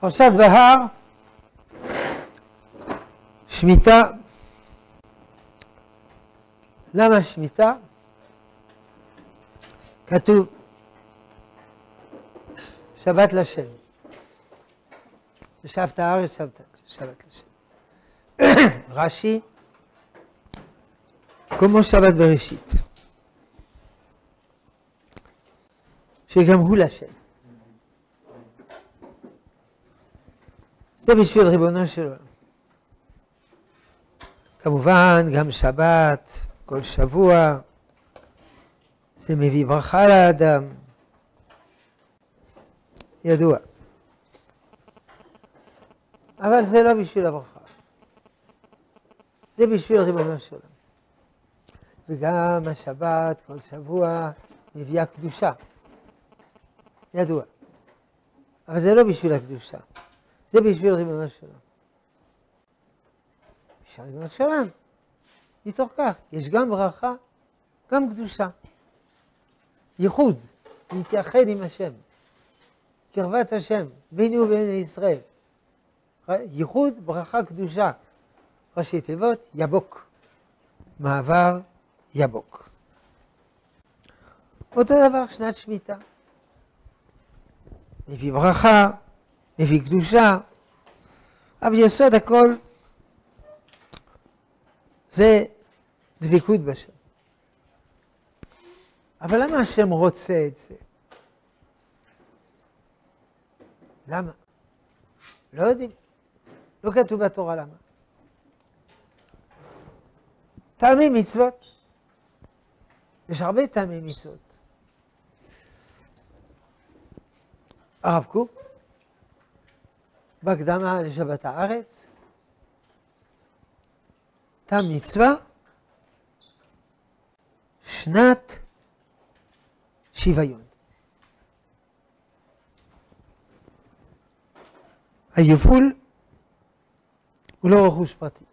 פרשת בהר, שמיטה. למה שמיטה? כתוב שבת לשם. ושבת הארץ שבת, שבת לשם. רש"י, כמו שבת בראשית, שגם הוא לשם. זה בשביל ריבונו של עולם. כמובן, גם שבת, כל שבוע, זה מביא ברכה לאדם, ידוע. אבל זה לא בשביל הברכה, זה בשביל ריבונו של עולם. וגם השבת, כל שבוע, מביאה קדושה, ידוע. אבל זה לא בשביל הקדושה, זה בשביל ריבונו של עולם. בשביל ריבונו של עולם. מתוך כך, יש גם ברכה, גם קדושה. ייחוד, להתייחד עם השם. קרבת השם, ביני ובין ישראל. ייחוד, ברכה, קדושה. ראשי תיבות, יבוק. מעבר, יבוק. אותו דבר שנת שמיטה. מביא ברכה, מביא קדושה, אבל יסוד הכל זה דבקות בשם. אבל למה השם רוצה את זה? למה? לא יודעים. לא כתוב בתורה למה. טעמי מצוות. יש הרבה טעמי מצוות. הרב קוק, בהקדמה לשבת הארץ, טעם מצווה, שנת שוויון. היבול הוא לא רכוש פרטי.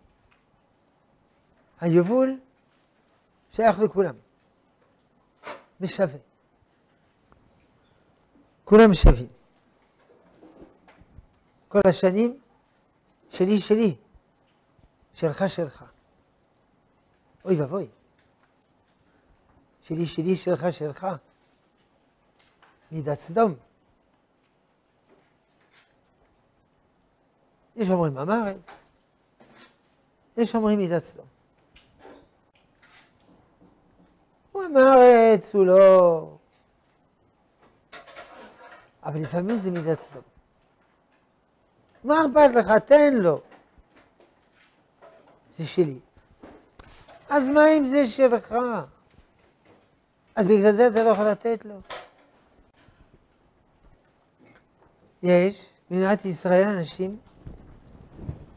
היבול שייך לכולם. משווה. כולם שווים. כל השנים שלי שלי, שלך שלך. אוי ואבוי. שלי שלי, שלך שלך. מידת סדום. יש אומרים עם הארץ, יש אומרים מידת סדום. הוא עם הארץ, הוא לא... אבל לפעמים זה מידת סדום. מה אכפת לך? תן לו. זה שלי. אז מה אם זה שלך? אז בגלל זה אתה לא יכול לתת לו. יש במדינת ישראל אנשים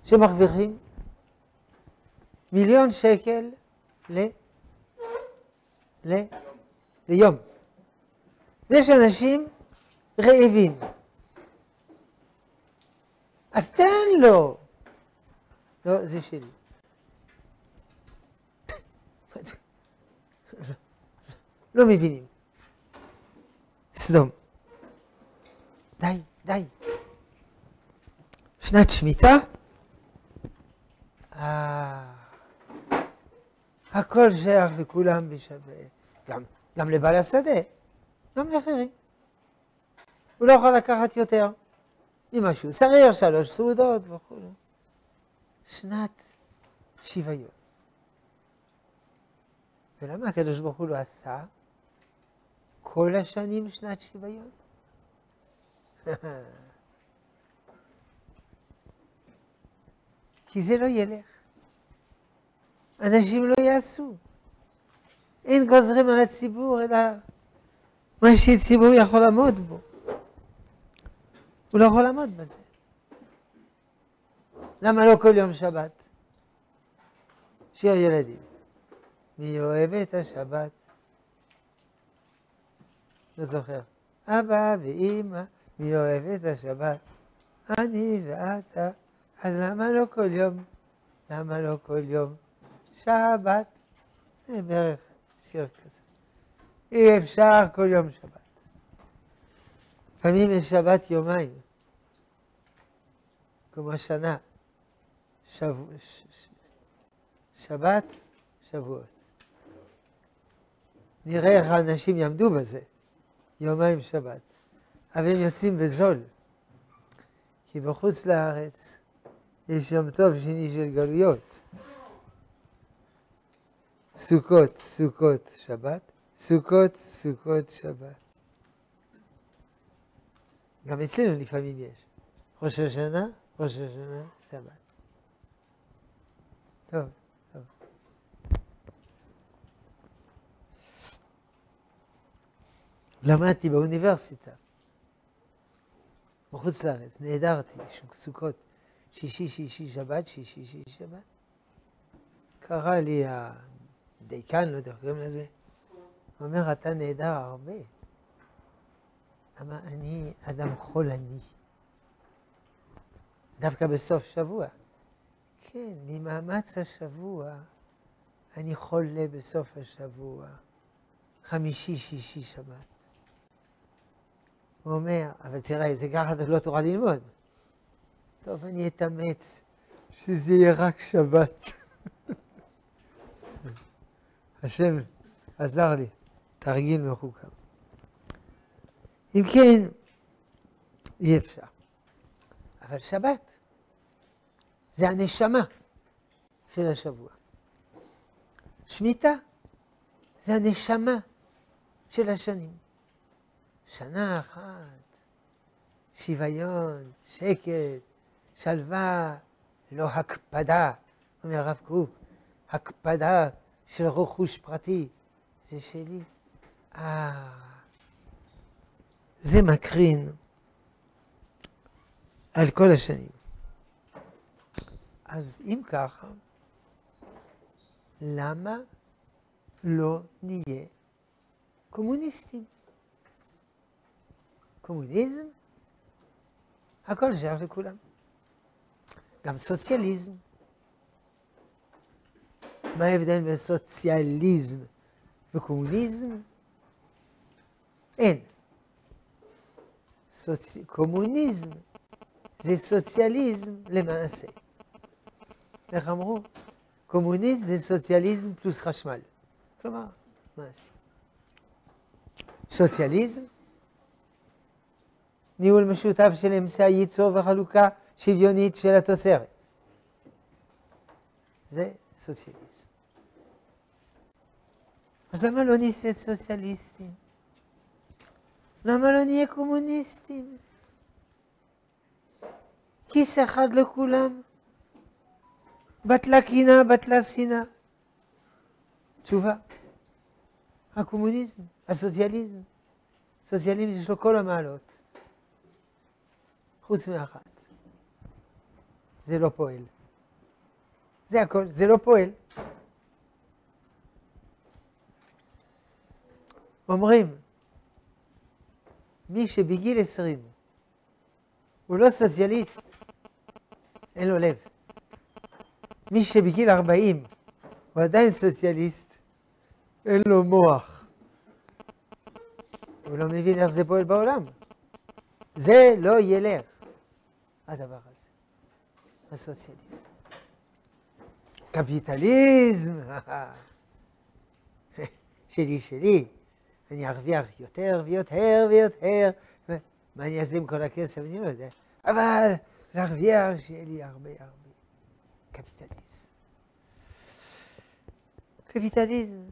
שמרוויחים מיליון שקל ל... ל... ליום. ויש אנשים רעבים. אז תן לו. לא, זה שלי. לא מבינים. סדום. די, די. שנת שמיטה? אה, הכל שייך לכולם בשווה. גם, גם לבעל השדה, גם לאחרים. הוא לא יכול לקחת יותר ממשהו. שריר שלוש סעודות וכו'. שנת שוויון. ולמה הקדוש ברוך הוא לא עשה כל השנים שנת שוויון? כי זה לא ילך. אנשים לא יעשו. אין גוזרים על הציבור, אלא מה שהציבור יכול לעמוד בו. הוא לא יכול לעמוד בזה. למה לא כל יום שבת? שיר ילדים. מי אוהב את השבת? לא זוכר. אבא ואימא, מי אוהב את השבת? אני ואתה. אז למה לא כל יום? למה לא כל יום? שבת. זה בערך שיר כזה. אי אפשר כל יום שבת. לפעמים יש שבת יומיים. כמו השנה, שב... שבת, שבועות. נראה איך האנשים יעמדו בזה, יומיים שבת. אבל הם יוצאים בזול, כי בחוץ לארץ יש יום טוב שני של גלויות. סוכות, סוכות, שבת, סוכות, סוכות, שבת. גם אצלנו לפעמים יש. ראש השנה, ראש השנה, שבת. טוב, טוב. למדתי באוניברסיטה, בחוץ לארץ, נהדרתי, סוכות, שישי, שישי, שבת, שישי, שישי, שבת. קרא לי הדיקן, לא יודע איך קוראים לזה, הוא אומר, אתה נהדר הרבה. אמר, אני אדם חולני. דווקא בסוף שבוע. כן, ממאמץ השבוע אני חולה בסוף השבוע, חמישי, שישי, שבת. הוא אומר, אבל תראה, זה ככה אתה לא תוכל ללמוד. טוב, אני אתאמץ שזה יהיה רק שבת. השם עזר לי, תרגיל מחוכם. אם כן, אי אפשר. אבל שבת זה הנשמה של השבוע. שמיטה זה הנשמה של השנים. שנה אחת, שוויון, שקט, שלווה, לא הקפדה, אומר הרב קוק, הקפדה של רכוש פרטי, זה שלי. אה, זה מקרין על כל השנים. אז אם ככה, למה לא נהיה קומוניסטים? קומוניזם, הכל שייך לכולם. גם סוציאליזם. מה ההבדל בין סוציאליזם וקומוניזם? אין. סוצ... קומוניזם זה סוציאליזם למעשה. איך אמרו? קומוניזם זה סוציאליזם פלוס חשמל. כלומר, מעשי. סוציאליזם, ניהול משותף של אמצעי ייצור וחלוקה שוויונית של התוצרת. זה סוציאליזם. אז למה לא נעשה סוציאליסטים? למה לא נהיה קומוניסטים? כיס אחד לכולם. בטלה קינה, בטלה שנאה. תשובה. הקומוניזם, הסוציאליזם. סוציאליזם יש לו כל המעלות, חוץ מאחת. זה לא פועל. זה הכל, זה לא פועל. אומרים, מי שבגיל עשרים הוא לא סוציאליסט, אין לו לב. מי שבגיל ארבעים הוא עדיין סוציאליסט, אין לו מוח. הוא לא מבין איך זה פועל בעולם. זה לא ילך, הדבר הזה, הסוציאליזם. קפיטליזם, שלי שלי, אני ארוויח יותר ויותר ויותר, מה אני אעשה עם כל הכסף, אני לא יודע, אבל להרוויח שיהיה לי הרבה הרבה. קפיטליזם. קפיטליזם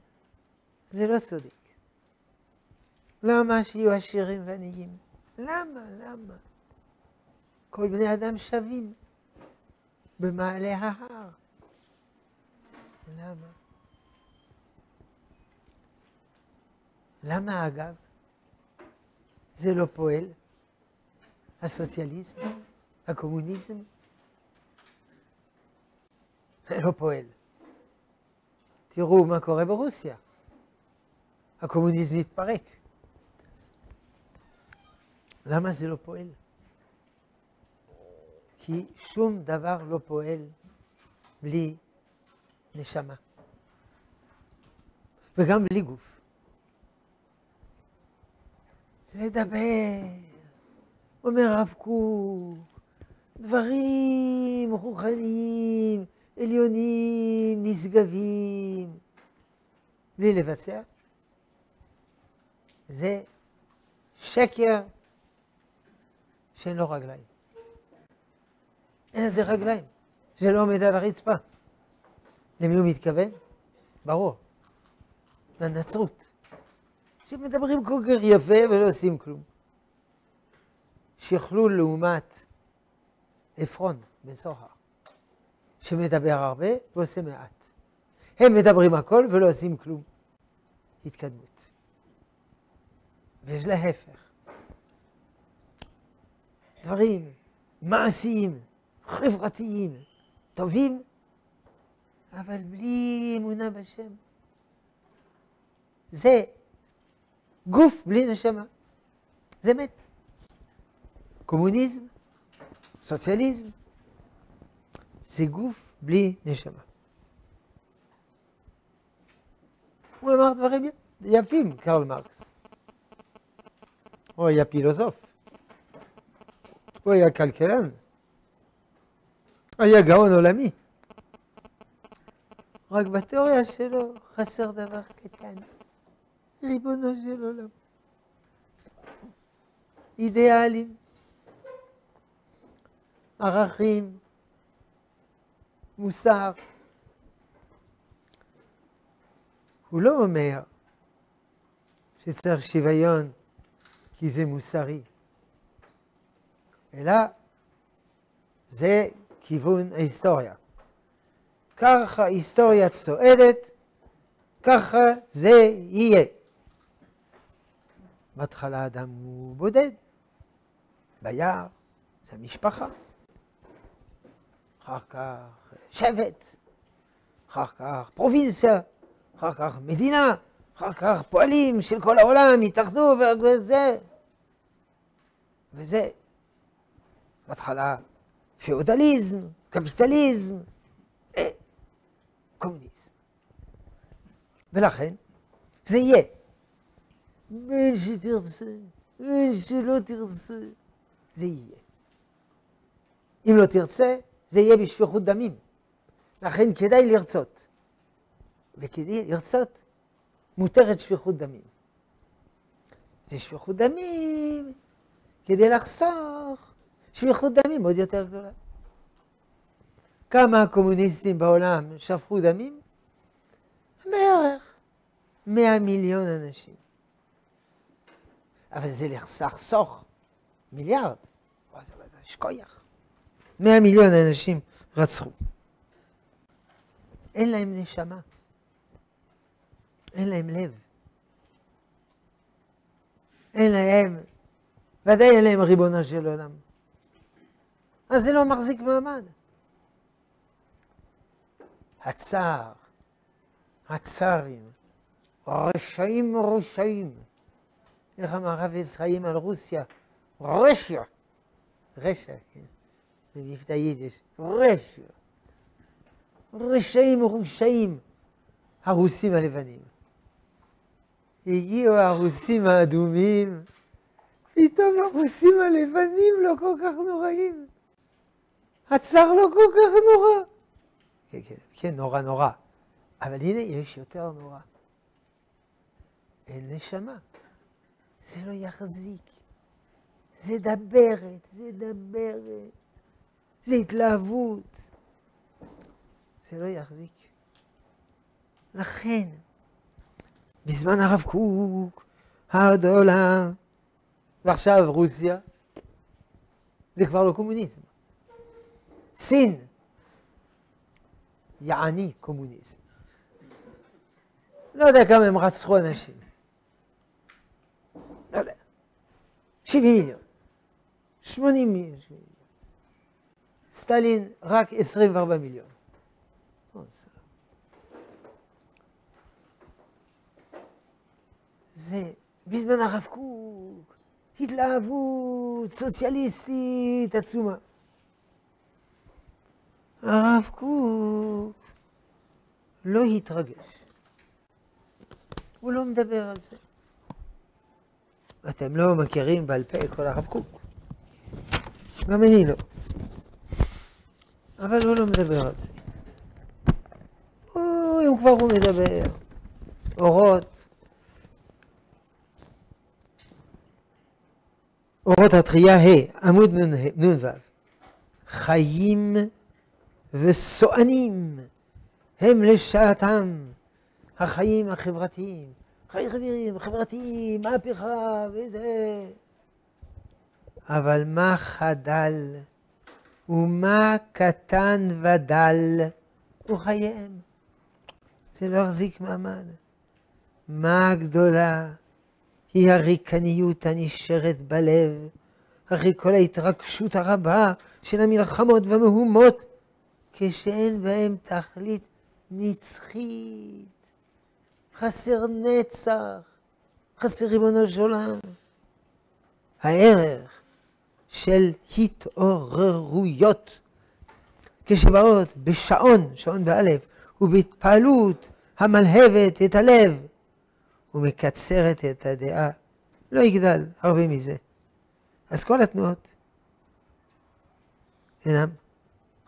זה לא צודק. למה שיהיו עשירים ועניים? למה? למה? כל בני אדם שווים במעלה ההר. למה? למה אגב? זה לא פועל? הסוציאליזם? הקומוניזם? זה לא פועל. תראו מה קורה ברוסיה. הקומוניזם מתפרק. למה זה לא פועל? כי שום דבר לא פועל בלי נשמה. וגם בלי גוף. לדבר, אומר הרב קוק, דברים רוחניים, עליונים, נשגבים, בלי לבצע, זה שקר שאין לו רגליים. אין לזה רגליים, זה לא עומד על הרצפה. למי הוא מתכוון? ברור, לנצרות. שמדברים כל כך יפה ולא עושים כלום. שכלול לעומת עפרון בן סוחר, שמדבר הרבה ועושה מעט. הם מדברים הכל ולא עושים כלום. התקדמות. ויש להפך. דברים מעשיים, חברתיים, טובים, אבל בלי אמונה בשם. זה גוף בלי נשמה. זה מת. קומוניזם, סוציאליזם, זה גוף בלי נשמה. הוא אמר דברים יפים, קרל מרקס. הוא היה פילוסוף. הוא היה כלכלן. היה גאון עולמי. רק בתיאוריה שלו חסר דבר קטן. ריבונו של עולם. אידיאלים, ערכים, מוסר. הוא לא אומר שצריך שוויון כי זה מוסרי, אלא זה כיוון ההיסטוריה. ככה ההיסטוריה צועדת, ככה זה יהיה. בהתחלה האדם הוא בודד, ביער, זה משפחה. אחר כך שבט, אחר כך פרובינציה, אחר כך מדינה, אחר כך פועלים של כל העולם התאחדו וזה. וזה. בהתחלה פיאודליזם, קפיטליזם, אה, קומוניזם. ולכן זה יהיה. בין שתרצה, בין שלא תרצה, זה יהיה. אם לא תרצה, זה יהיה בשפיכות דמים. לכן כדאי לרצות. וכדי לרצות, מותרת שפיכות דמים. זה שפיכות דמים כדי לחסוך שפיכות דמים עוד יותר גדולה. כמה הקומוניסטים בעולם שפכו דמים? בערך 100 מיליון אנשים. אבל זה לחסוך מיליארד, זה שכוייח. 100 מיליון אנשים רצחו. אין להם נשמה. אין להם לב. אין להם, ודאי אין להם ריבונו של עולם. אז זה לא מחזיק מעמד. הצער, הצארים, רשעים רשעים. אמר הרב יצחיים על רוסיה? רשע. רשע, כן. במבטא יידיש. רשע. רשעים רשעים. הרוסים הלבנים. הגיעו הרוסים האדומים, פתאום הרוסים הלבנים לא כל כך נוראים. הצר לא כל כך נורא. כן, כן, כן, נורא נורא. אבל הנה, יש יותר נורא. אין נשמה. זה לא יחזיק. זה דברת, זה דברת. זה התלהבות. זה לא יחזיק. לכן, בזמן הרב קוק, הגדולה, ועכשיו רוסיה, זה כבר לא קומוניזם. סין, יעני קומוניזם. לא יודע כמה הם רצחו אנשים. לא יודע. 70 מיליון. 80 מיליון. סטלין רק 24 מיליון. זה בזמן הרב קוק, התלהבות סוציאליסטית עצומה. הרב קוק לא התרגש. הוא לא מדבר על זה. אתם לא מכירים בעל פה את כל הרב קוק. גם אני לא. אבל הוא לא מדבר על זה. הוא, אם כבר הוא מדבר, אורות, אורות התחייה ה', עמוד נ"ו, חיים וסוענים הם לשעתם החיים החברתיים. חיים חברים, חברתיים, מהפכה וזה. אבל מה חדל ומה קטן ודל הוא חייהם. זה לא יחזיק מעמד. מה הגדולה היא הריקניות הנשארת בלב, אחרי כל ההתרגשות הרבה של המלחמות והמהומות, כשאין בהם תכלית נצחית. חסר נצח, חסר ריבונו של עולם. הערך של התעוררויות, כשבאות בשעון, שעון באלף, ובהתפעלות המלהבת את הלב, ומקצרת את הדעה, לא יגדל הרבה מזה. אז כל התנועות אינן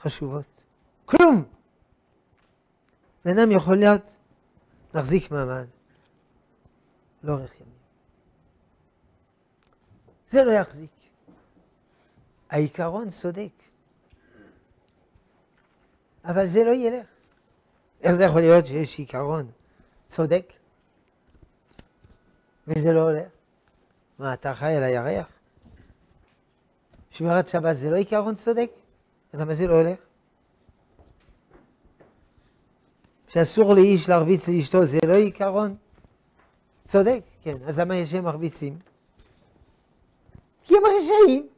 חשובות. כלום! ואינם יכול להחזיק מעמד לאורך ימים. זה לא יחזיק. העיקרון צודק, אבל זה לא ילך. איך זה יכול להיות שיש עיקרון צודק וזה לא הולך? מה, אתה חי על הירח? שמירת שבת זה לא עיקרון צודק? אז למה זה לא הולך? שאסור לאיש להרביץ לאשתו זה לא עיקרון צודק? כן, אז למה יש הם מרביצים? כי הם רשעים.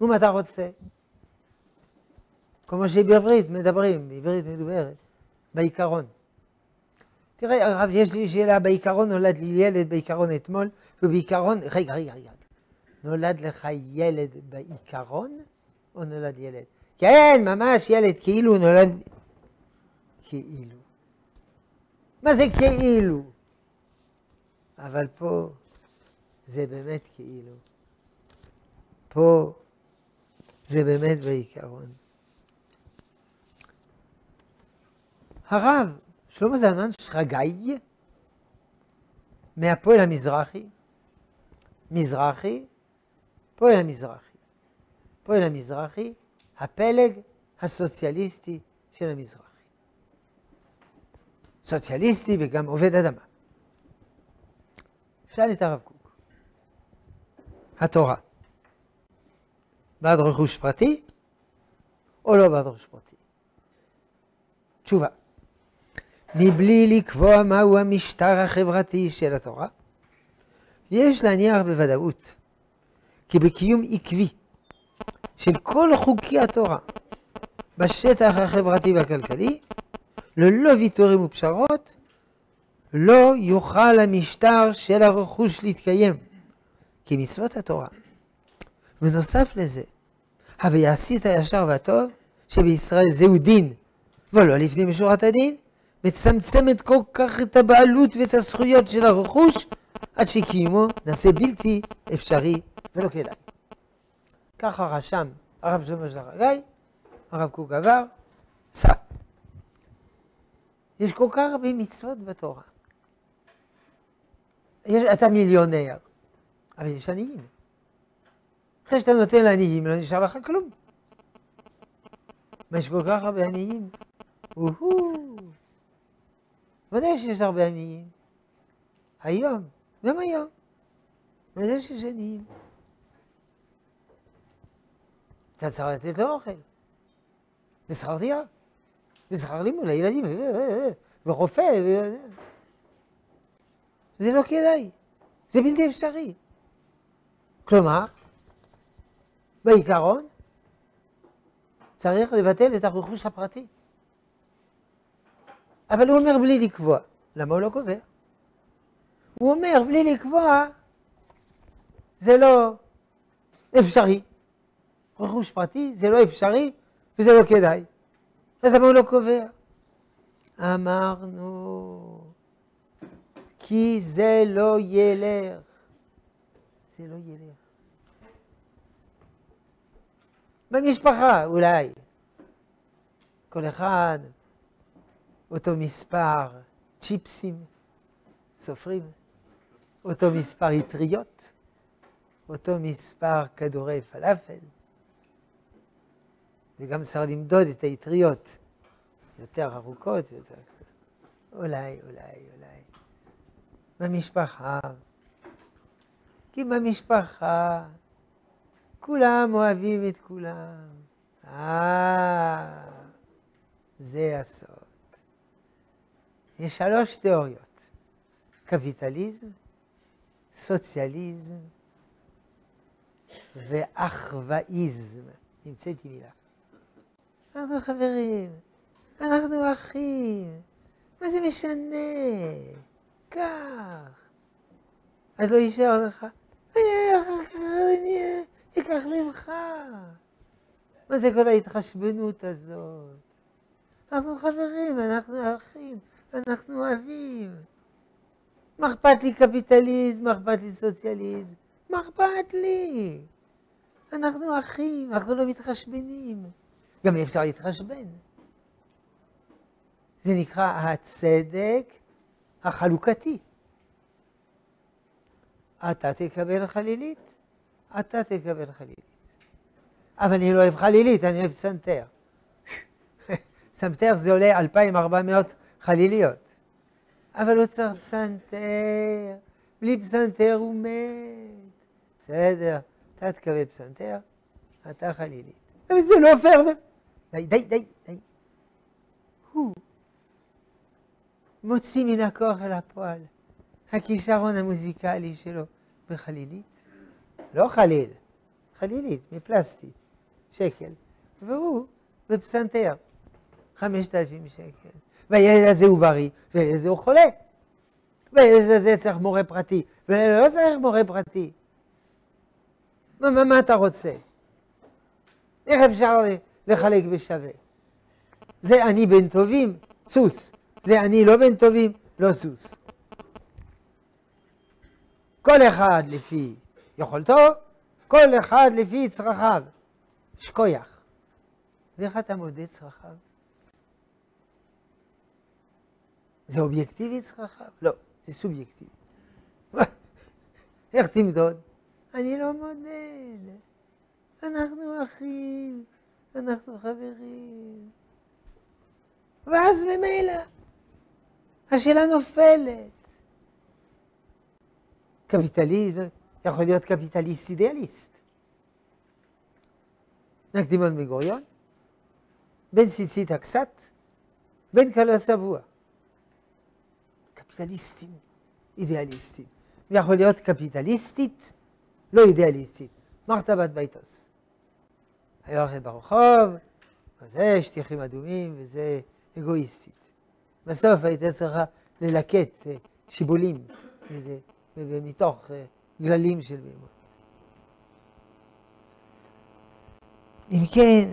נו, מה אתה רוצה? כמו שבעברית מדברים, בעברית מדוברת, בעיקרון. תראה, הרב, יש לי שאלה, בעיקרון נולד לי ילד בעיקרון אתמול, ובעיקרון, רגע, רגע, רגע, נולד לך ילד בעיקרון, או נולד ילד? כן, ממש ילד, כאילו נולד... כאילו. מה זה כאילו? אבל פה זה באמת כאילו. פה זה באמת בעיקרון. הרב שלמה זלמן שרגאי מהפועל המזרחי, מזרחי, פועל המזרחי. פועל המזרחי, הפלג הסוציאליסטי של המזרחי. סוציאליסטי וגם עובד אדמה. שאל את הרב קוק, התורה, בעד רכוש פרטי או לא בעד רכוש פרטי? תשובה, מבלי לקבוע מהו המשטר החברתי של התורה, יש להניח בוודאות כי בקיום עקבי של כל חוקי התורה בשטח החברתי והכלכלי, ללא ויתורים ופשרות, לא יוכל המשטר של הרכוש להתקיים, כי מצוות התורה ונוסף לזה, הווה עשית הישר והטוב, שבישראל זהו דין, ולא לפנים משורת הדין, מצמצמת כל כך את הבעלות ואת הזכויות של הרכוש, עד שקיומו נעשה בלתי אפשרי ולא כדאי. ככה רשם הרב שלמה של החגי, הרב קוק עבר, סע. יש כל כך הרבה מצוות בתורה. יש, אתה מיליונר, אבל יש עניים. אחרי שאתה נותן לעניים, לא נשאר לך כלום. מה, יש כל כך הרבה עניים? ודאי שיש הרבה עניים. היום, גם היום. ודאי שיש עניים. אתה צריך לתת לו אוכל. ושכר דירה. ושכר לימוד לילדים, ורופא, ו... זה לא כדאי. זה בלתי אפשרי. כלומר, בעיקרון, צריך לבטל את הרכוש הפרטי. אבל הוא אומר בלי לקבוע. למה הוא לא קובע? הוא אומר בלי לקבוע, זה לא אפשרי. רכוש פרטי זה לא אפשרי וזה לא כדאי. אז למה הוא לא קובע? אמרנו, כי זה לא ילך. זה לא ילך. במשפחה אולי, כל אחד אותו מספר צ'יפסים, סופרים, אותו מספר אטריות, אותו מספר כדורי פלאפל, וגם אפשר למדוד את האטריות יותר ארוכות, יותר. אולי, אולי, אולי. במשפחה. כי במשפחה כולם אוהבים את כולם. אה, זה הסוד. יש שלוש תיאוריות, קפיטליזם, סוציאליזם ואחוואיזם. נמצאתי מילה. אנחנו חברים, אנחנו אחים, מה זה משנה? כך. אז לא יישאר לך, אני אקח ממך. מה זה כל ההתחשבנות הזאת? אנחנו חברים, אנחנו אחים, אנחנו אוהבים. מה אכפת לי קפיטליזם, מה אכפת לי סוציאליזם? מה אכפת לי? אנחנו אחים, אנחנו לא מתחשבנים. גם אי אפשר להתחשבן. זה נקרא הצדק החלוקתי. אתה תקבל חלילית, אתה תקבל חלילית. אבל אני לא אוהב חלילית, אני אוהב פסנתר. פסנתר זה עולה 2,400 חליליות. אבל הוא צריך פסנתר, בלי פסנתר הוא מת. בסדר, אתה תקבל פסנתר, אתה חלילית. אבל זה לא פייר. די, די, די. הוא מוציא מן הכוח אל הפועל הכישרון המוזיקלי שלו בחלילית. לא חליל, חלילית, מפלסטי, שקל. והוא בפסנתר, חמשת אלפים שקל. והילד הזה הוא בריא, והילד הזה הוא חולה. והילד הזה צריך מורה פרטי, והילד לא צריך מורה פרטי. מה, מה, מה אתה רוצה? איך אפשר לחלק בשווה? זה אני בן טובים, סוס. זה אני לא בן טובים, לא סוס. כל אחד לפי יכולתו, כל אחד לפי צרכיו. שכוייח. ואיך אתה מודד צרכיו? זה אובייקטיבי צרכיו? לא, זה סובייקטיבי. איך תמדוד? אני לא מודד. אנחנו אחים, אנחנו חברים. ואז ממילא השאלה נופלת. קפיטליזם יכול להיות קפיטליסט אידיאליסט. נקדימון בן גוריון, בן ציצית הקסת, בן קלו השבוע. קפיטליסטים, אידיאליסטים. ויכול להיות קפיטליסטית, לא אידיאליסטית. מערכת בת היה הולכת ברחוב, וזה שטיחים אדומים וזה אגואיסטית. בסוף הייתה צריכה ללקט אה, שיבולים מתוך אה, גללים של בהמות. אם כן,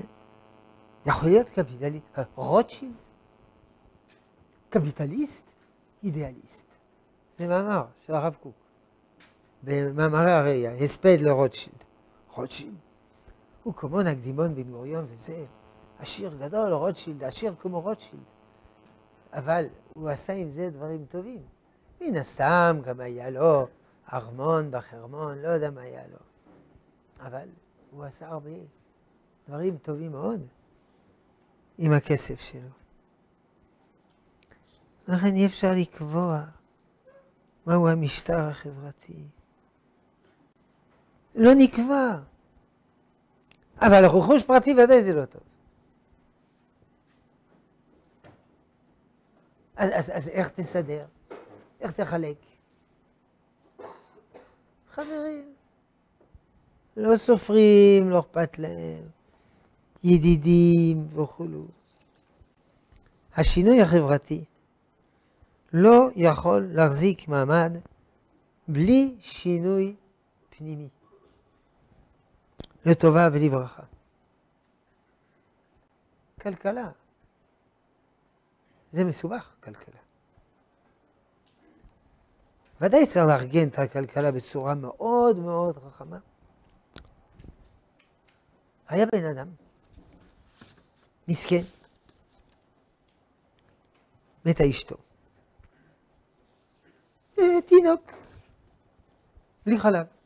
יכול להיות קפיטליסט, רוטשילד, קפיטליסט, אידיאליסט. זה מאמר של הרב קוק, במאמרי הראייה, הספד לרוטשילד. רוטשילד, הוא כמו נקדימון בן גוריון וזה, עשיר גדול, רוטשילד, עשיר כמו רוטשילד. אבל הוא עשה עם זה דברים טובים. מן הסתם גם היה לו ארמון בחרמון, לא יודע מה היה לו. אבל הוא עשה הרבה דברים טובים מאוד עם הכסף שלו. לכן אי אפשר לקבוע מהו המשטר החברתי. לא נקבע. אבל רכוש פרטי ודאי זה לא טוב. אז, אז, אז איך תסדר? איך תחלק? חברים, לא סופרים, לא אכפת להם, ידידים וכולו. השינוי החברתי לא יכול להחזיק מעמד בלי שינוי פנימי, לטובה ולברכה. כלכלה זה מסובך, כלכלה. ודאי צריך לארגן את הכלכלה בצורה מאוד מאוד חכמה. היה בן אדם, מסכן, מתה אשתו. אה, תינוק, בלי חלב.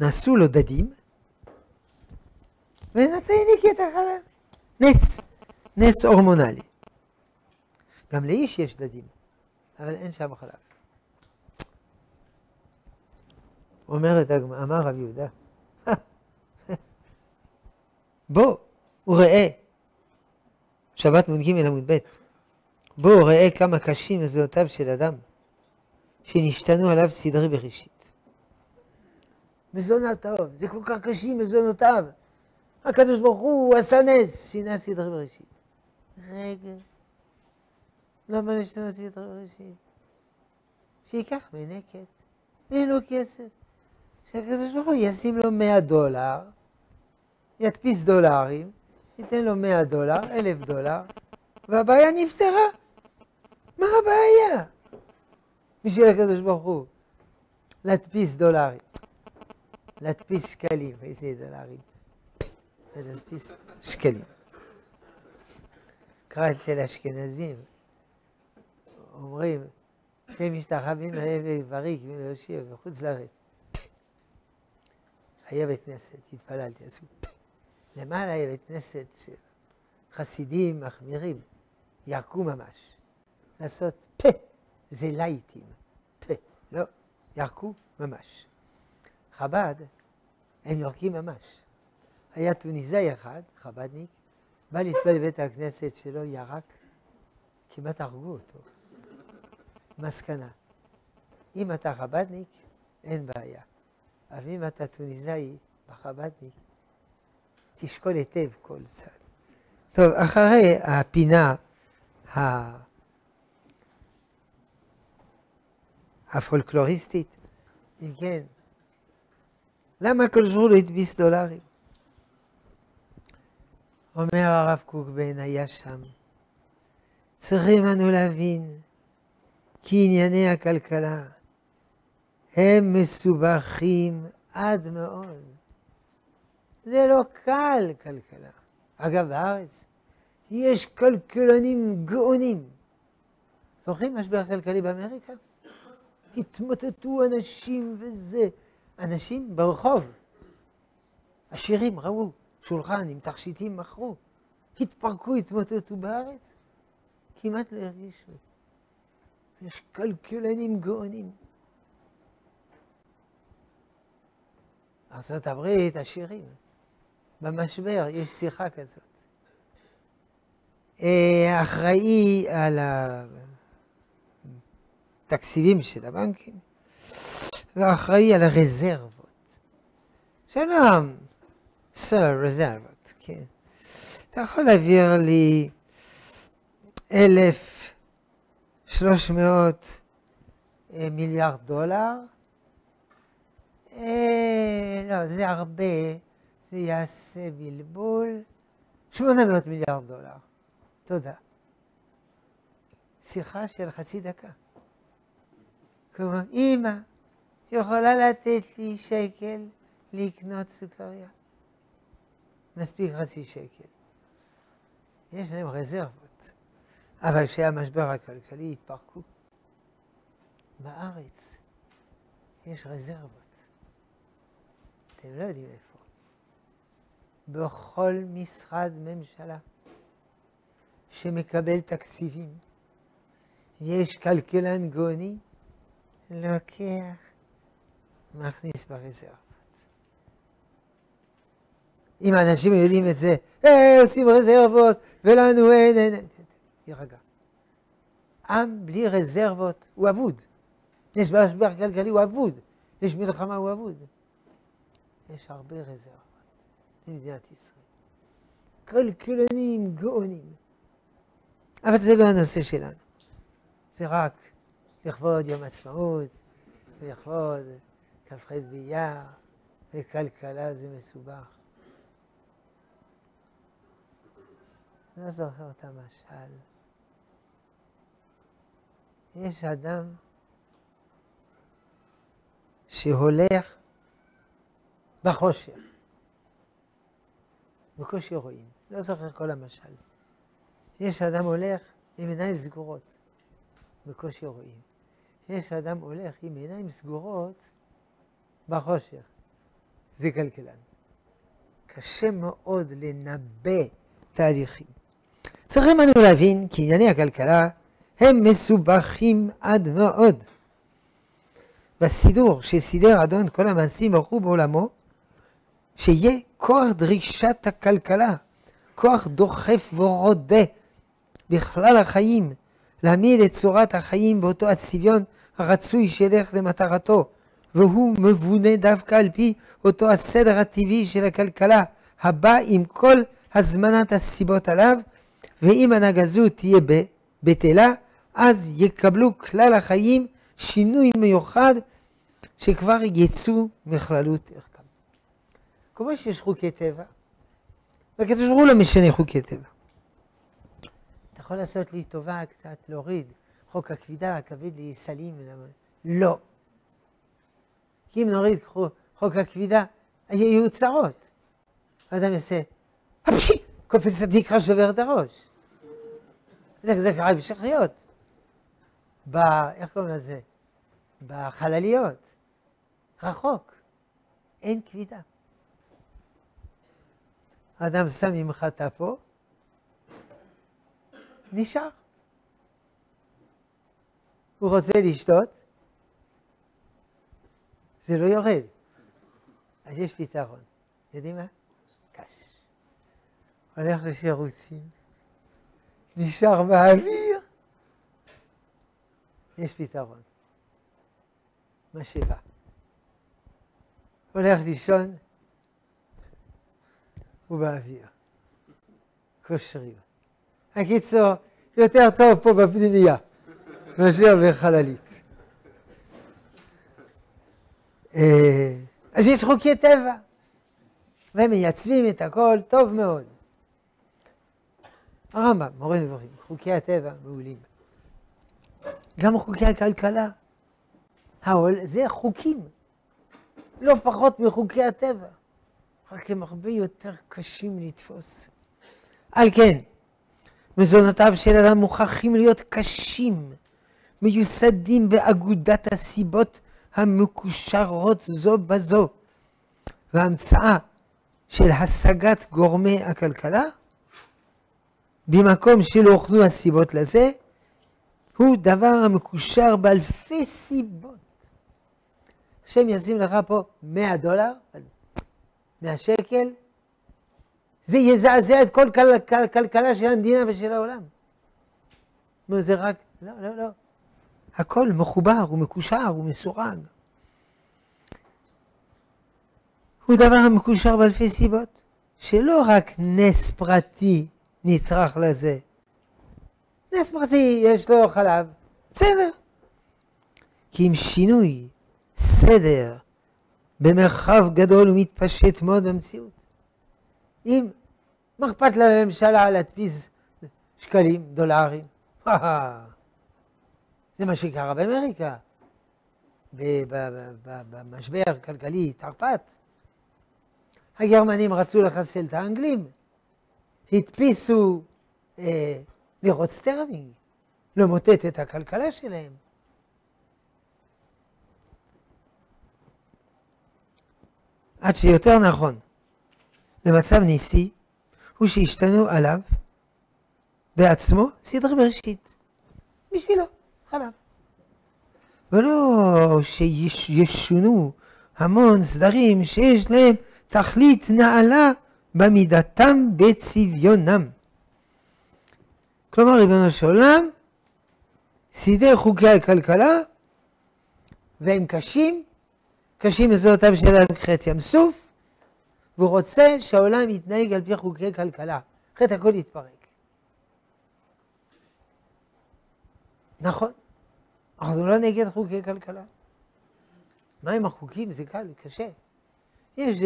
נעשו לו דדים, ונתניק את החלב. נס, נס הורמונלי. גם לאיש יש דדים, אבל אין שם חלב. אומרת הגמרא, אמר רב יהודה, בוא וראה, שבת נ"ג עמוד ב', בוא וראה כמה קשים מזונותיו של אדם, שנשתנו עליו סדרי בראשית. מזונותיו, זה כל כך קשים מזונותיו. הקדוש ברוך הוא עשה נס, שינה סדרי בראשית. רגע, למה לשנות סדרי בראשית? שייקח מנקת, אין לו כסף. שהקדוש ברוך הוא ישים לו 100 דולר, ידפיס דולרים, ייתן לו 100 דולר, 1,000 דולר, והבעיה נפתרה. מה הבעיה? בשביל הקדוש ברוך הוא, להדפיס דולרים, להדפיס שקלים, איזה דולרים? להדפיס שקלים. קרא אצל אשכנזים, אומרים, שהם משתחווים להם לבריק ולהושיע בחוץ לארץ. היה בית כנסת, התפללתי, עשו למעלה היה בית כנסת של חסידים מחמירים, ירקו ממש. לעשות פה, זה לייטים, פה, לא, ירקו ממש. חב"ד, הם יורקים ממש. היה טוניסאי אחד, חב"דניק, בא להתפלל בבית הכנסת שלו, ירק, כמעט הרגו אותו. מסקנה, אם אתה חב"דניק, אין בעיה. אבל אם אתה טוניסאי בחב"דניק, תשקול היטב כל צד. טוב, אחרי הפינה הפולקלוריסטית, אם כן, למה הוא לא הדביס דולרים? אומר הרב קוק בן היה שם, צריכים אנו להבין כי ענייני הכלכלה הם מסובכים עד מאוד. זה לא קל, כלכלה. אגב, בארץ יש כלכלנים גאונים. זוכרים משבר כלכלי באמריקה? התמוטטו אנשים וזה. אנשים ברחוב. עשירים ראו שולחן עם תכשיטים מכרו. התפרקו, התמוטטו בארץ. כמעט לא הרגישו. יש כלכלנים גאונים. ארה"ב עשירים. במשבר יש שיחה כזאת. אה, אחראי על התקציבים של הבנקים ואחראי על הרזרבות. שלום, סר, רזרבות, כן. אתה יכול להעביר לי אלף שלוש מאות אה, מיליארד דולר? אה, לא, זה הרבה, זה יעשה בלבול. 800 מיליארד דולר. תודה. שיחה של חצי דקה. כלומר, אמא, את יכולה לתת לי שקל לקנות סוכריה? מספיק חצי שקל. יש להם רזרבות. אבל כשהיה משבר הכלכלי התפרקו. בארץ יש רזרבות. אתם לא יודעים איפה. בכל משרד ממשלה שמקבל תקציבים, יש כלכלן גאוני, לוקח, מכניס ברזרבות. אם האנשים יודעים את זה, אה, עושים רזרבות, ולנו אין, אין, אין, יירגע. עם בלי רזרבות הוא אבוד. יש משבר כלכלי, הוא אבוד. יש מלחמה, הוא אבוד. יש הרבה רזרבות במדינת ישראל. כלכלנים, גאונים. אבל זה לא הנושא שלנו. זה רק לכבוד יום עצמאות, לכבוד כ"ח באייר, וכלכלה זה מסובך. לא זוכר את המשל. יש אדם שהולך בחושך. בקושי רואים, לא זוכר כל המשל. יש אדם הולך עם עיניים סגורות, בקושי רואים. יש אדם הולך עם עיניים סגורות בחושך, זה כלכלן. קשה מאוד לנבא תהליכים. צריכים אנו להבין כי ענייני הכלכלה הם מסובכים עד מאוד. בסידור שסידר אדון כל המעשים ברוך בעולמו, שיהיה כוח דרישת הכלכלה, כוח דוחף ורודה בכלל החיים, להעמיד את צורת החיים באותו הצביון הרצוי שילך למטרתו, והוא מבונה דווקא על פי אותו הסדר הטבעי של הכלכלה, הבא עם כל הזמנת הסיבות עליו, ואם הנהגה זו תהיה בטלה, אז יקבלו כלל החיים שינוי מיוחד שכבר יצאו מכללות ערכם. כמו שיש חוקי טבע, והקדוש ברוך הוא לא משנה חוקי טבע. אתה יכול לעשות לי טובה קצת להוריד חוק הכבידה, הכבד לי סלים, לא. כי אם נוריד חוק הכבידה, יהיו צרות. האדם יעשה, הפשי, קופץ התקרה שובר את הראש. זה, זה קרה בשחריות. ב... איך קוראים לזה? בחלליות. רחוק. אין כבידה. האדם שם ממחטה פה, נשאר. הוא רוצה לשתות, זה לא יורד. אז יש פתרון. יודעים מה? קש. הולך לשירותים, נשאר באוויר, יש פתרון. משאבה. הולך לישון, הוא באוויר. כושרים. הקיצור, יותר טוב פה בפנימייה מאשר בחללית. אה, אז יש חוקי טבע, והם מייצבים את הכל טוב מאוד. הרמב"ם, מורה נבוכים, חוקי הטבע מעולים. גם חוקי הכלכלה. העול, זה חוקים, לא פחות מחוקי הטבע, רק הם הרבה יותר קשים לתפוס. על כן, מזונותיו של אדם מוכרחים להיות קשים, מיוסדים באגודת הסיבות המקושרות זו בזו, וההמצאה של השגת גורמי הכלכלה, במקום שלא הוכנו הסיבות לזה, הוא דבר המקושר באלפי סיבות. השם ישים לך פה 100 דולר, 100 שקל, זה יזעזע את כל הכלכלה של המדינה ושל העולם. זה רק, לא, לא, לא. הכל מחובר ומקושר ומסורג. הוא דבר המקושר באלפי סיבות, שלא רק נס פרטי נצרך לזה. נס פרטי, יש לו חלב, בסדר. כי עם שינוי סדר במרחב גדול ומתפשט מאוד במציאות. אם, מה אכפת לממשלה להדפיס שקלים, דולרים? זה מה שקרה באמריקה, במשבר הכלכלי תרפ"ט. הגרמנים רצו לחסל את האנגלים, הדפיסו אה, לראות סטרלינג, למוטט את הכלכלה שלהם. עד שיותר נכון למצב ניסי הוא שהשתנו עליו בעצמו סדרי בראשית. בשבילו, חלב. ולא שישונו המון סדרים שיש להם תכלית נעלה במידתם בצביונם. כלומר, ריבונו של עולם סידר חוקי הכלכלה והם קשים קשים מזונותיו של אדם חטא ים סוף, והוא רוצה שהעולם יתנהג על פי חוקי כלכלה. אחרת הכל יתפרק. נכון, אנחנו לא נגד חוקי כלכלה. מה עם החוקים? זה קל, קשה. יש,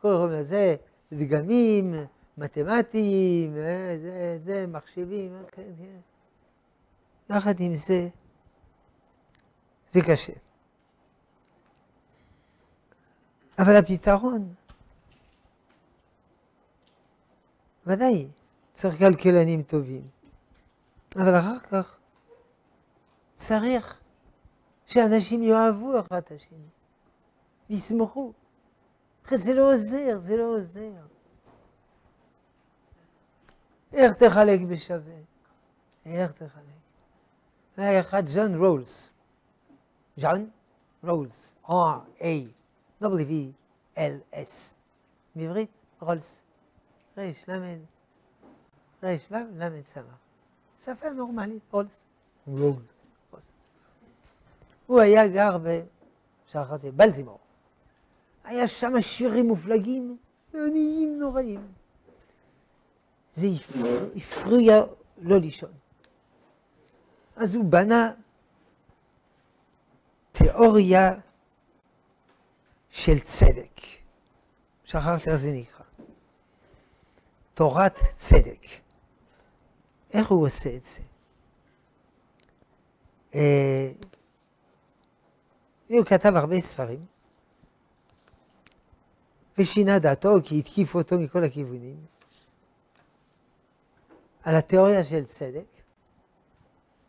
קוראים לזה, דגמים, מתמטיים, אה, זה, זה, מחשבים, אה, כן, כן. יחד עם זה, זה קשה. אבל הפתרון, ודאי, צריך כלכלנים טובים. אבל אחר כך צריך שאנשים יאהבו אחד את השני, ויסמכו. זה לא עוזר, זה לא עוזר. איך תחלק בשווה? איך תחלק? היה אחד ג'ון רולס. ג'ון רולס. R-A-W-L-S. בעברית רולס. ריש למד. ריש למד סמך. שפה נורמלית, רולס. רולס. הוא היה גר ב... שכחתי, בלטימור. היה שם שירים מופלגים, עניים נוראים. זה הפריע לא לישון. אז הוא בנה תיאוריה של צדק. שכחתי איך זה נקרא. תורת צדק. איך הוא עושה את זה? הוא כתב הרבה ספרים, ושינה דעתו כי התקיפו אותו מכל הכיוונים, על התיאוריה של צדק,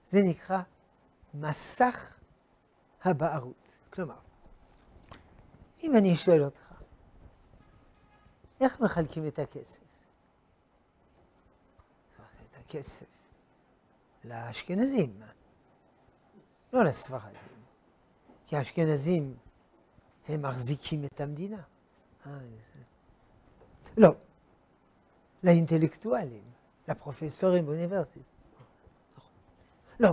זה נקרא מסך הבערות. כלומר, אם אני שואל אותך, איך מחלקים את הכסף? את הכסף לאשכנזים, לא לספרדים. כי האשכנזים הם מחזיקים את המדינה. אה, לא, לאינטלקטואלים, לפרופסורים באוניברסיטה. לא,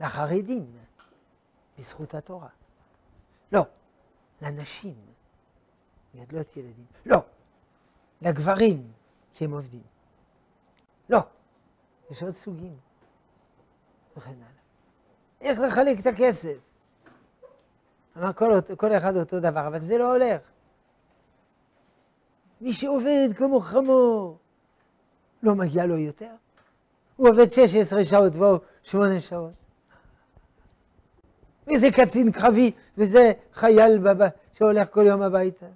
לחרדים, בזכות התורה. לא, לנשים, מגדלות ילדים. לא, לגברים, כי הם עובדים. לא, יש עוד סוגים, וכן הלאה. איך לחלק את הכסף? אמר כל, כל אחד אותו דבר, אבל זה לא הולך. מי שעובד כמו חמור, לא מגיע לו יותר. הוא עובד 16 שעות והוא 8 שעות. וזה קצין קרבי, וזה חייל בב... שהולך כל יום הביתה.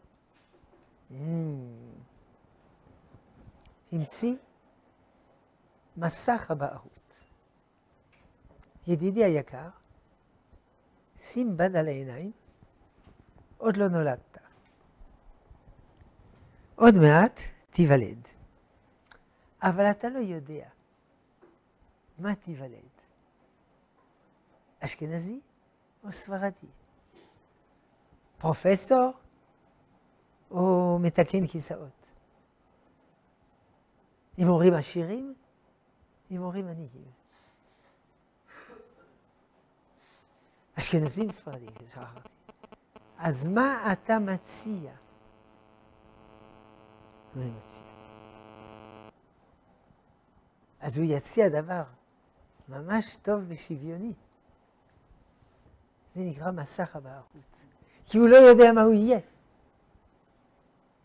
המציא מסך הבערות. ידידי היקר, שים בד על העיניים, עוד לא נולדת. עוד מעט תיוולד. אבל אתה לא יודע מה תיוולד. אשכנזי או ספרדי? פרופסור או מתקן כיסאות? עם הורים עשירים? עם הורים עניים? אשכנזים ספרדים, שכחתי. אז מה אתה מציע? אני מציע. אז הוא יציע דבר ממש טוב ושוויוני. זה נקרא מסך הבערות. כי הוא לא יודע מה הוא יהיה.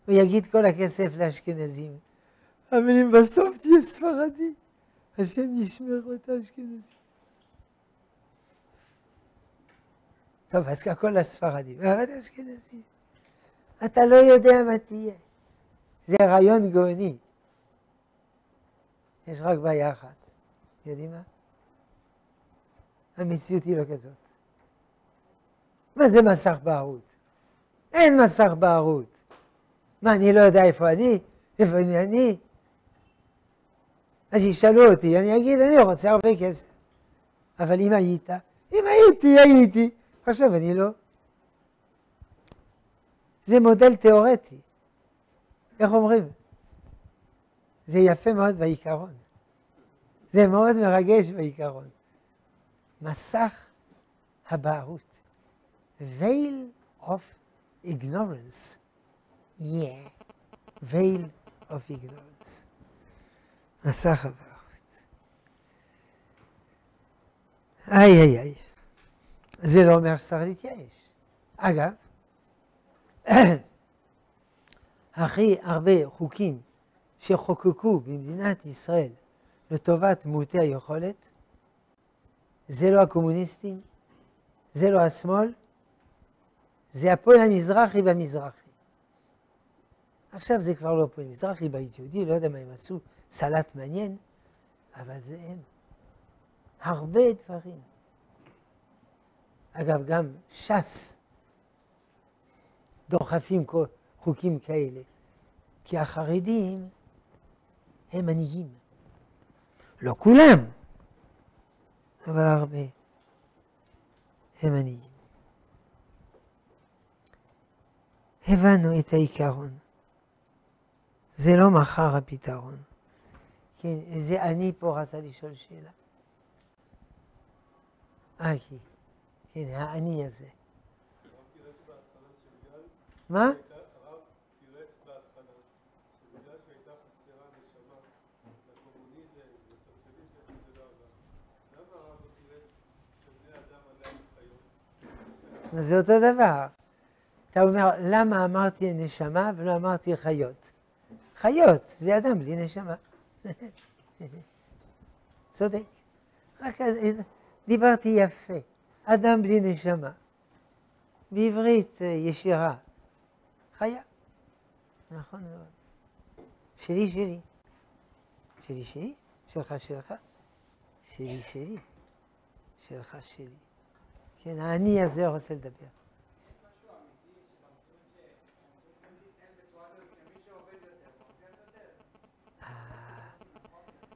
הוא יגיד כל הכסף לאשכנזים, אבל אם בסוף תהיה ספרדי, השם ישמר את האשכנזים. טוב, אז הכל הספרדים, אבל אשכנזים. אתה לא יודע מה תהיה. זה רעיון גאוני. יש רק בעיה אחת. יודעים מה? המציאות היא לא כזאת. מה זה מסך בערות? אין מסך בערות. מה, אני לא יודע איפה אני? איפה אני? אני? אז ישאלו אותי, אני אגיד, אני רוצה הרבה כסף. אבל אם היית, אם הייתי, הייתי. עכשיו אני לא. זה מודל תיאורטי. איך אומרים? זה יפה מאוד בעיקרון. זה מאוד מרגש בעיקרון. מסך הבערות. veil of ignorance. Yeah, veil of ignorance. מסך הבערות. איי איי איי. זה לא אומר שצריך להתייאש. אגב, הכי הרבה חוקים שחוקקו במדינת ישראל לטובת מעוטי היכולת, זה לא הקומוניסטים, זה לא השמאל, זה הפועל המזרחי במזרחי. עכשיו זה כבר לא הפועל מזרחי, בית יהודי, לא יודע מה הם עשו, סלט מעניין, אבל זה הם. הרבה דברים. אגב, גם ש"ס דוחפים חוקים כאלה, כי החרדים הם עניים. לא כולם, אבל הרבה הם עניים. הבנו את העיקרון. זה לא מחר הפתרון. כן, זה אני פה רצה לשאול שאלה. אה, כן, כן, האני הזה. מה? זה אותו דבר. אתה אומר, למה אמרתי נשמה ולא אמרתי חיות? חיות, זה אדם בלי נשמה. צודק. רק דיברתי יפה. אדם בלי נשמה. בעברית אה, ישירה. חיה. נכון מאוד. שלי שלי. שלי שלי? שלך שלך? שלי שלי. שלך שלי. כן, האני הזה רוצה לדבר.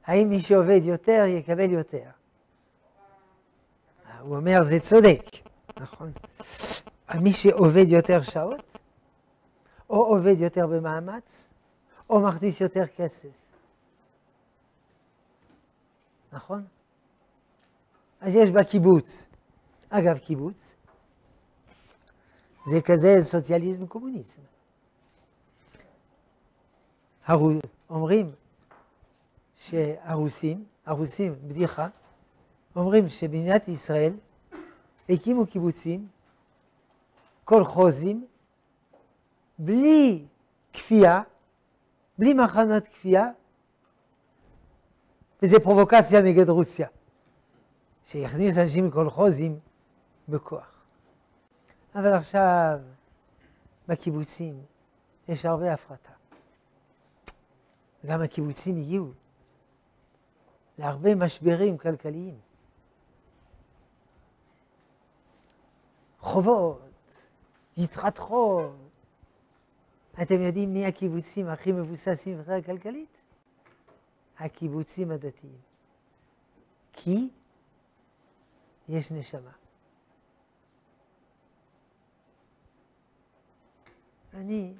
האם מי שעובד יותר יקבל יותר? הוא אומר, זה צודק, נכון. מי שעובד יותר שעות, או עובד יותר במאמץ, או מכניס יותר כסף. נכון? אז יש בקיבוץ. אגב, קיבוץ זה כזה סוציאליזם קומוניזם. אומרים שהרוסים, הרוסים, בדיחה, אומרים שבמדינת ישראל הקימו קיבוצים, קולחוזים, בלי כפייה, בלי מחנות כפייה, וזה פרובוקציה נגד רוסיה, שיכניס אנשים מקולחוזים בכוח. אבל עכשיו, בקיבוצים יש הרבה הפרטה. גם הקיבוצים הגיעו להרבה משברים כלכליים. חובות, יתרת חוב. אתם יודעים מי הקיבוצים הכי מבוססים מבחינה כלכלית? הקיבוצים הדתיים. כי יש נשמה. אני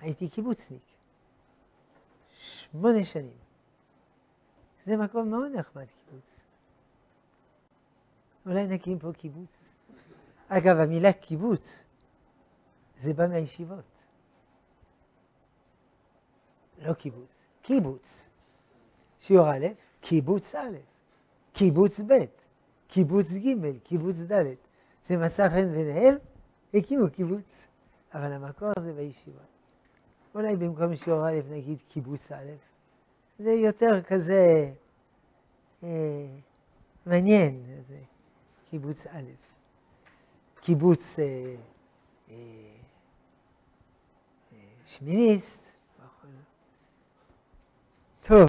הייתי קיבוצניק שמונה שנים. זה מקום מאוד נחמד, קיבוץ. אולי נקים פה קיבוץ. אגב, המילה קיבוץ, זה בא מהישיבות. לא קיבוץ, קיבוץ. שיעור א', קיבוץ א', קיבוץ ב', קיבוץ ג', קיבוץ ד'. זה מצא חן ביניהם, הקימו קיבוץ. אבל המקור זה בישיבות. אולי במקום שיעור א' נגיד קיבוץ א', זה יותר כזה אה, מעניין, זה קיבוץ א', קיבוץ אה, אה, אה, שמיניסט. טוב,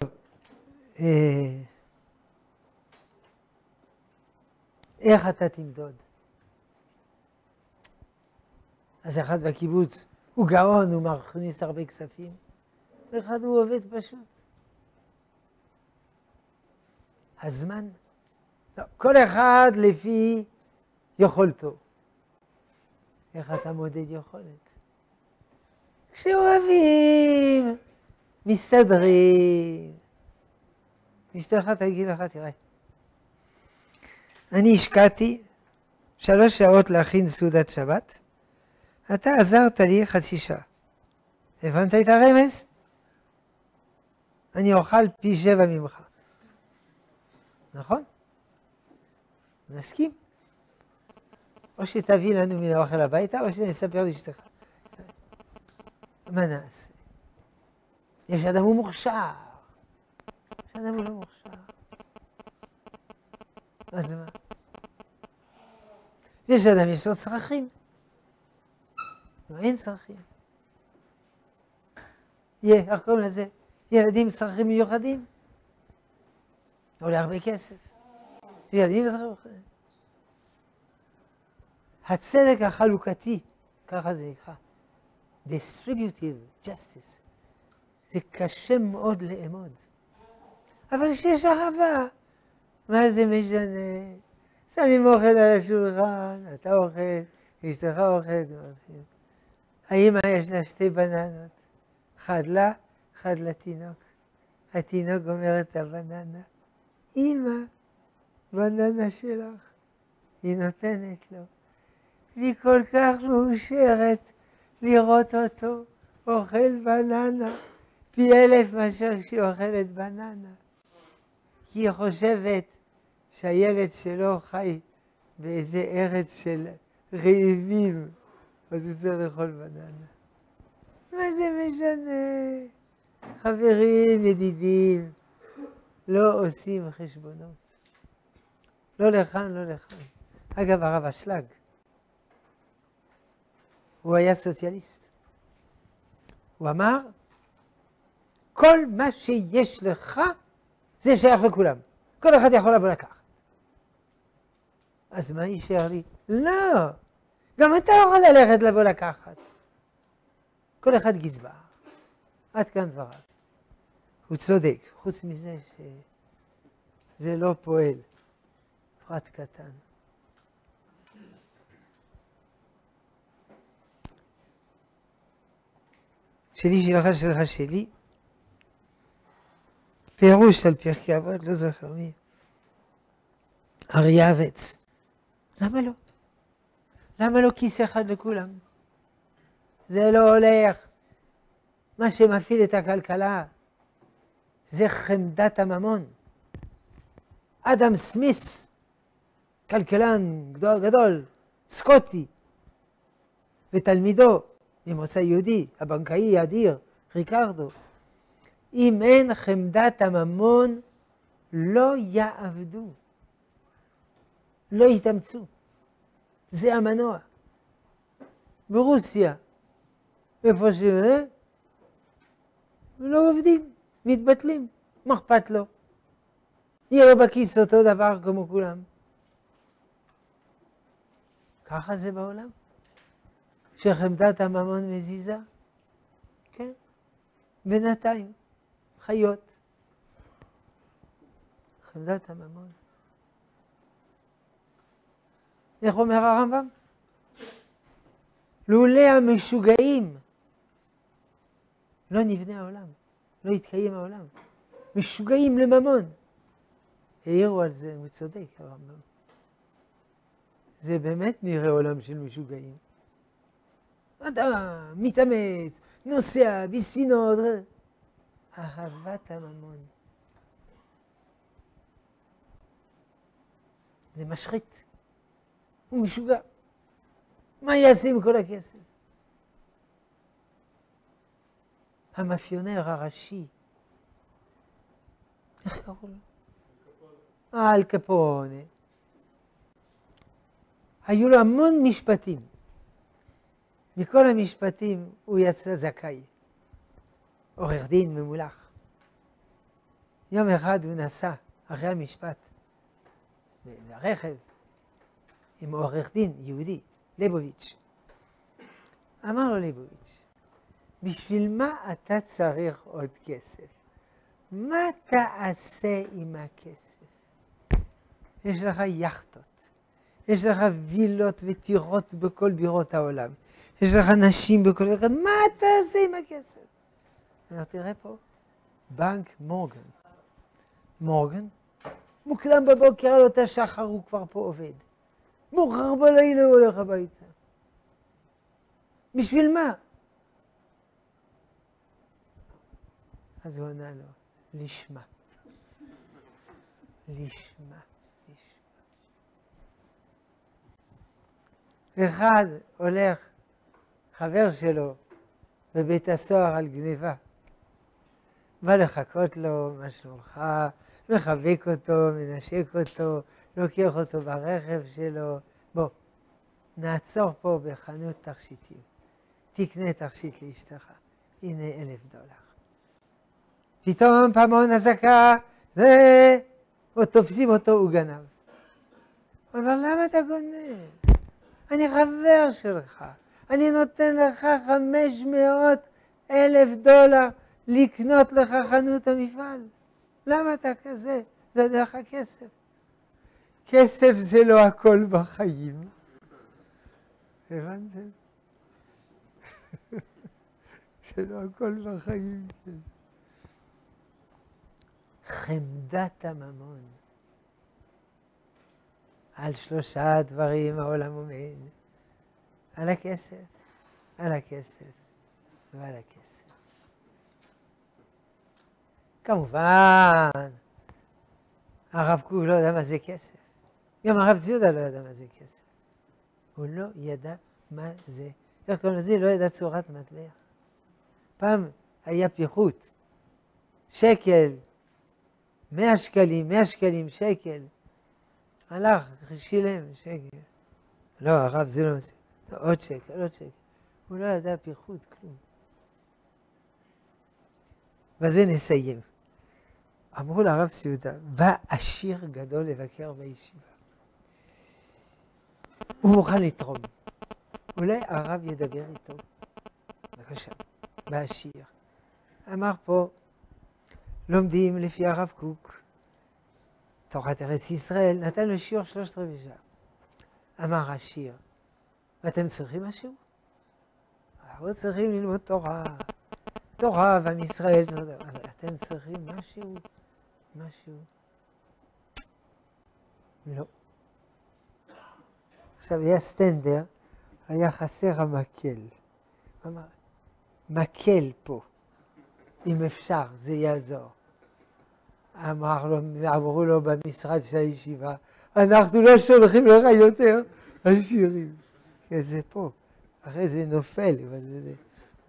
איך אתה תמדוד? אז אחד בקיבוץ הוא גאון, הוא מכניס הרבה כספים, ואחד הוא עובד פשוט. הזמן? לא, כל אחד לפי יכולתו. איך אתה מודד יכולת? כשאוהבים, מסתדרים. אשתך תגיד לך, תראה, אני השקעתי שלוש שעות להכין סעודת שבת, אתה עזרת לי חצי שעה. הבנת את הרמז? אני אוכל פי שבע ממך. נכון? נסכים. או שתביא לנו מן האוכל הביתה, או שנספר לאשתך. מה נעשה? יש אדם הוא מוכשר, יש אדם הוא לא מוכשר. אז מה? יש אדם, יש לו צרכים. לא, אין צרכים. יהיה, איך קוראים לזה? ילדים עם צרכים מיוחדים. עולה הרבה כסף. ילדים אזרחי ישראל. הצדק החלוקתי, ככה זה נקרא, distributive justice, זה קשה מאוד לאמוד. אבל כשיש אהבה, מה זה משנה? שמים אוכל על השולחן, אתה אוכל, אשתך אוכלת, האמא יש לה שתי בננות, אחד לה, אחד לתינוק. התינוק אומר את הבננה, אמא, בננה שלך, היא נותנת לו. והיא כל כך מאושרת לראות אותו אוכל בננה, פי אלף מאשר כשהיא אוכלת בננה. כי היא חושבת שהילד שלו חי באיזה ארץ של רעבים, אז הוא צריך לאכול בננה. מה זה משנה? חברים, ידידים, לא עושים חשבונות. לא לכאן, לא לכאן. אגב, הרב אשלג, הוא היה סוציאליסט. הוא אמר, כל מה שיש לך, זה שייך לכולם. כל אחד יכול לבוא לקחת. אז מה יישאר לי? לא, גם אתה יכול ללכת לבוא לקחת. כל אחד גזבר. עד כאן דבריו. הוא צודק, חוץ מזה שזה לא פועל. פרט קטן. שלי שלך שלך שלי, פירוש על פרקי אבות, לא זוכר מי. אריה אבץ. למה לא? למה לא כיס אחד לכולם? זה לא הולך. מה שמפעיל את הכלכלה זה חמדת הממון. אדם סמיס, כלכלן גדול, גדול סקוטי, ותלמידו ממוצא יהודי, הבנקאי האדיר, ריקרדו, אם אין חמדת הממון, לא יעבדו, לא יתאמצו. זה המנוע. ברוסיה, איפה שזה, לא עובדים, מתבטלים, מה אכפת לו? יהיה לו בכיס אותו דבר כמו כולם. ככה זה בעולם. שחמדת הממון מזיזה, כן, בינתיים, חיות. חמדת הממון. איך אומר הרמב"ם? לולא המשוגעים לא נבנה העולם, לא יתקיים העולם. משוגעים לממון. העירו על זה, הוא צודק הרמב"ם. זה באמת נראה עולם של משוגעים. אדם מתאמץ, נוסע בספינות, אהבת הממון. זה משחית. הוא משוגע. מה יעשה עם כל הכסף? המאפיונר הראשי, איך קראו לו? אל קפונה. היו לו המון משפטים. מכל המשפטים הוא יצא זכאי. עורך דין ממולח. יום אחד הוא נסע אחרי המשפט ברכב עם עורך דין יהודי, ליבוביץ'. אמר לו ליבוביץ', בשביל מה אתה צריך עוד כסף? מה תעשה עם הכסף? יש לך יכטות, יש לך וילות וטירות בכל בירות העולם, יש לך נשים בכל אחד, מה תעשה עם הכסף? אומר, תראה פה, בנק מורגן. מורגן, מוקדם בבוקר על אותה שחר הוא כבר פה עובד. מאוחר בלילה הוא הולך הביתה. בשביל מה? אז הוא ענה לו, לשמה. לשמה. אחד הולך, חבר שלו, בבית הסוהר על גניבה. בא לחכות לו, מה שלומך, מחבק אותו, מנשק אותו, לוקח אותו ברכב שלו. בוא, נעצור פה בחנות תכשיטים. תקנה תכשיט לאשתך. הנה אלף דולר. פתאום פעמון אזעקה, ו... עוד תופסים אותו, הוא גנב. אומר, למה אתה גונב? אני חבר שלך, אני נותן לך חמש מאות אלף דולר לקנות לך חנות המפעל. למה אתה כזה? זה דרך הכסף. כסף זה לא הכל בחיים. הבנתם? זה לא הכל בחיים. חמדת הממון. על שלושה דברים העולם עומד. על הכסף, על הכסף ועל הכסף. כמובן, הרב קוק לא יודע מה זה כסף. גם הרב ציודה לא ידע מה זה כסף. הוא לא ידע מה זה. איך קוראים לזה? לא ידע צורת מטבע. פעם היה פיחות. שקל, מאה שקלים, מאה שקלים, שקל. הלך, שילם, שקל. לא, הרב זה לא מספיק. עוד שקל, עוד שקל. הוא לא ידע פיחות, כלום. בזה נסיים. אמרו לרב סעודה, בא עשיר גדול לבקר בישיבה. הוא מוכן לתרום. אולי הרב ידבר איתו. בבקשה, בא עשיר. אמר פה, לומדים לפי הרב קוק, תורת ארץ ישראל, נתן לו שיעור שלושת רבעי שעה. אמר השיר, ואתם צריכים משהו? אנחנו צריכים ללמוד תורה, תורה ועם ישראל, אבל אתם צריכים משהו, משהו. לא. עכשיו, היה סטנדר, היה חסר המקל. אמר, מקל פה, אם אפשר, זה יעזור. אמר לו, אמרו לו במשרד של הישיבה, אנחנו לא שולחים לך יותר עשירים. זה פה, אחרי זה נופל, אבל זה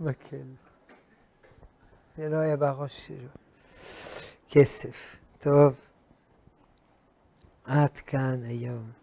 מקל. זה לא היה בראש שלו. כסף. טוב, עד כאן היום.